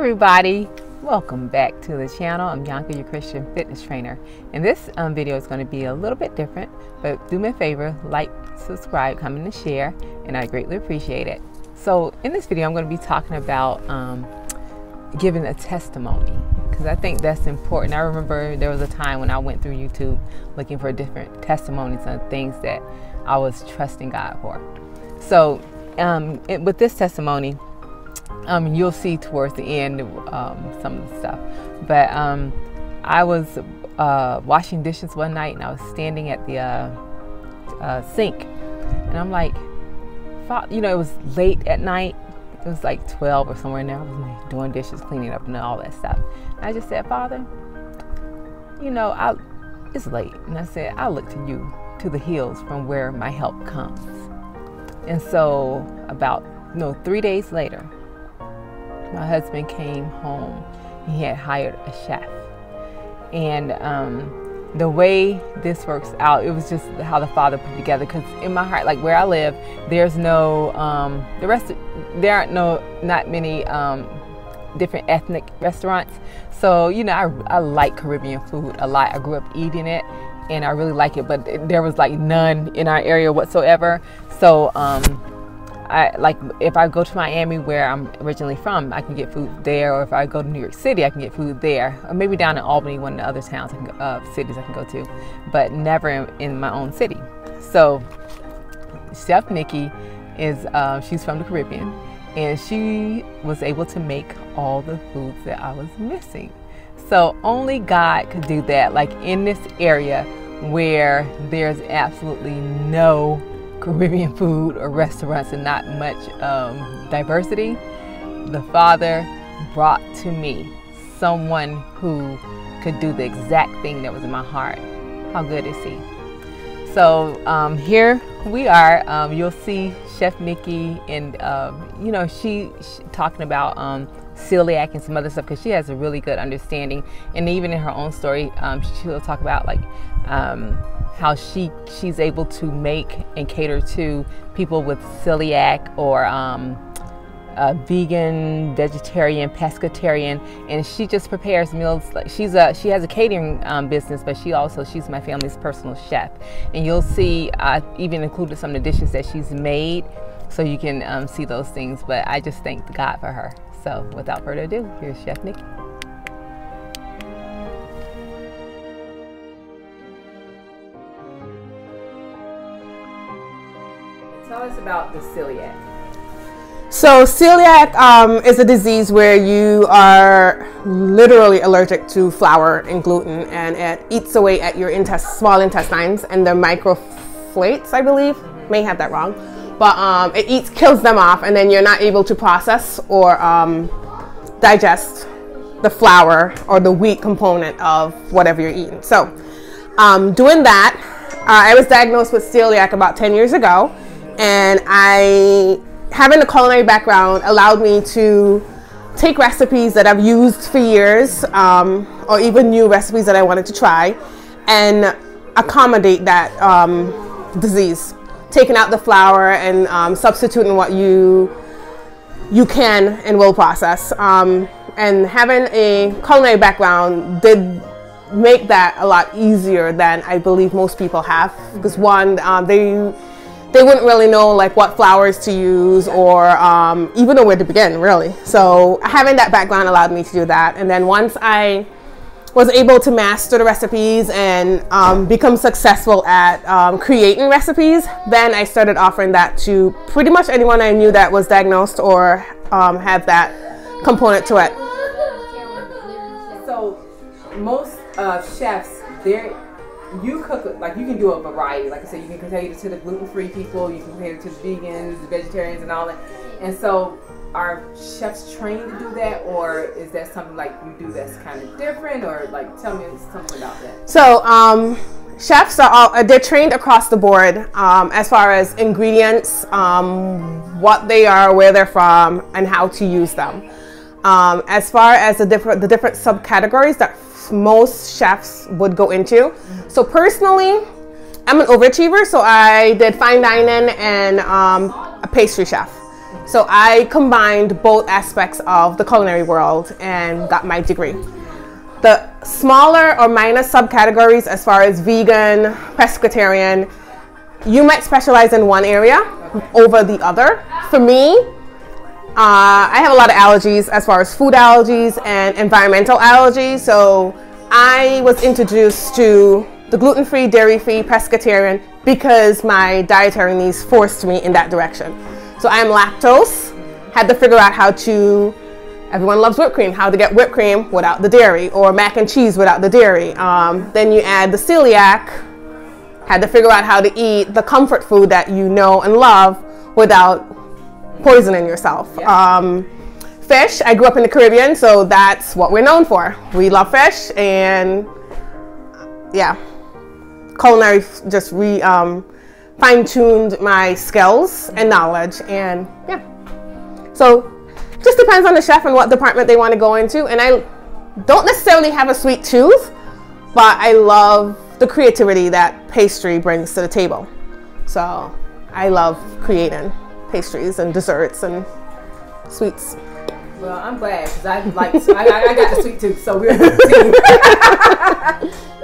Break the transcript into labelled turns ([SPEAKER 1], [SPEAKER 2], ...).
[SPEAKER 1] everybody, welcome back to the channel. I'm Bianca, your Christian fitness trainer. And this um, video is going to be a little bit different, but do me a favor, like, subscribe, comment, and share, and I greatly appreciate it. So in this video, I'm going to be talking about um, giving a testimony because I think that's important. I remember there was a time when I went through YouTube looking for different testimonies on things that I was trusting God for. So um, it, with this testimony, um, you'll see towards the end um, some of the stuff. But um, I was uh, washing dishes one night and I was standing at the uh, uh, sink, and I'm like, you know, it was late at night. It was like 12 or somewhere there. I was doing dishes, cleaning up, and all that stuff. And I just said, Father, you know, I, it's late. And I said, I look to you, to the hills from where my help comes. And so, about you know, three days later, my husband came home. He had hired a chef. And um, the way this works out, it was just how the father put together. Because in my heart, like where I live, there's no, um, the rest, there aren't no, not many um, different ethnic restaurants. So, you know, I, I like Caribbean food a lot. I grew up eating it and I really like it, but there was like none in our area whatsoever. So, um, I like if I go to Miami where I'm originally from, I can get food there, or if I go to New York City, I can get food there, or maybe down in Albany, one of the other towns, I can go, uh, cities I can go to, but never in, in my own city. So, Chef Nikki is uh, she's from the Caribbean, and she was able to make all the foods that I was missing. So only God could do that. Like in this area where there's absolutely no Caribbean food or restaurants and not much um, diversity, the Father brought to me someone who could do the exact thing that was in my heart. How good is He? So um, here we are. Um, you'll see Chef Nikki, and um, you know she, she talking about um, celiac and some other stuff because she has a really good understanding. And even in her own story, um, she'll talk about like um, how she she's able to make and cater to people with celiac or um, vegan, vegetarian, pescatarian, and she just prepares meals. Like she's a she has a catering um, business, but she also she's my family's personal chef. And you'll see I even included some of the dishes that she's made, so you can um, see those things. But I just thank God for her. So without further ado, here's Chef Nikki. Tell us about the celiac.
[SPEAKER 2] So celiac um, is a disease where you are literally allergic to flour and gluten, and it eats away at your intest- small intestines and the microflates, I believe. Mm-hmm. May have that wrong, but um, it eats, kills them off, and then you're not able to process or um, digest the flour or the wheat component of whatever you're eating. So, um, doing that, uh, I was diagnosed with celiac about 10 years ago and I having a culinary background allowed me to take recipes that I've used for years, um, or even new recipes that I wanted to try, and accommodate that um, disease, taking out the flour and um, substituting what you you can and will process. Um, and having a culinary background did make that a lot easier than I believe most people have, because one, um, they they wouldn't really know like what flours to use or um, even know where to begin really. So having that background allowed me to do that. And then once i was able to master the recipes and um, become successful at um, creating recipes then i started offering that to pretty much anyone i knew that was diagnosed or um, had that component to it.
[SPEAKER 1] So most uh, chefs they're you cook like you can do a variety. Like I said, you can cater to the gluten free people, you can cater to the vegans, the vegetarians, and all that. And so, are chefs trained to do that, or is that something like you do that's kind of different, or like tell me something about that?
[SPEAKER 2] So, um, chefs are all uh, they're trained across the board um, as far as ingredients, um, what they are, where they're from, and how to use them. Um, as far as the different the different subcategories that most chefs would go into. So personally, I'm an overachiever, so I did fine dining and um, a pastry chef. So I combined both aspects of the culinary world and got my degree. The smaller or minor subcategories as far as vegan, pescatarian, you might specialize in one area over the other. For me, uh, I have a lot of allergies as far as food allergies and environmental allergies. So I was introduced to the gluten free, dairy free, pescatarian because my dietary needs forced me in that direction. So I am lactose, had to figure out how to, everyone loves whipped cream, how to get whipped cream without the dairy or mac and cheese without the dairy. Um, then you add the celiac, had to figure out how to eat the comfort food that you know and love without poisoning yourself. Yeah. Um, fish, I grew up in the Caribbean, so that's what we're known for. We love fish, and yeah, culinary just re um, fine tuned my skills and knowledge, and yeah. So just depends on the chef and what department they want to go into. And I don't necessarily have a sweet tooth, but I love the creativity that pastry brings to the table. So I love creating pastries and desserts and sweets.
[SPEAKER 1] Well, I'm glad because I like I, I, got the sweet tooth, so we're a good team.